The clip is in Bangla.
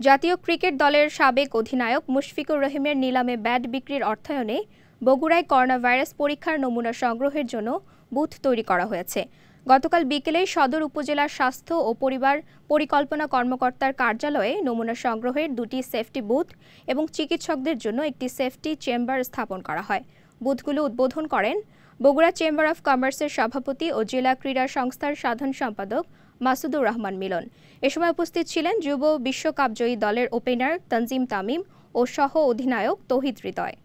জাতীয় ক্রিকেট দলের সাবেক অধিনায়ক মুশফিকুর রহিমের নিলামে ব্যাট বিক্রির অর্থায়নে বগুড়ায় করোনা ভাইরাস পরীক্ষার নমুনা সংগ্রহের জন্য বুথ তৈরি করা হয়েছে। গতকাল বিকেলে সদর উপজেলার স্বাস্থ্য ও পরিবার পরিকল্পনা কর্মকর্তার কার্যালয়ে নমুনা সংগ্রহের দুটি সেফটি বুথ এবং চিকিৎসকদের জন্য একটি সেফটি চেম্বার স্থাপন করা হয়। বুথগুলো উদ্বোধন করেন বগুড়া চেম্বার অফ কমার্সের সভাপতি ও জেলা ক্রীড়া সংস্থার সাধারণ সম্পাদক মাসুদুর রহমান মিলন। এ সময় উপস্থিত ছিলেন যুব বিশ্বকাপজয়ী দলের ওপেনার তনজিম তামিম ও সহ অধিনায়ক তৌহিদ হৃদয়।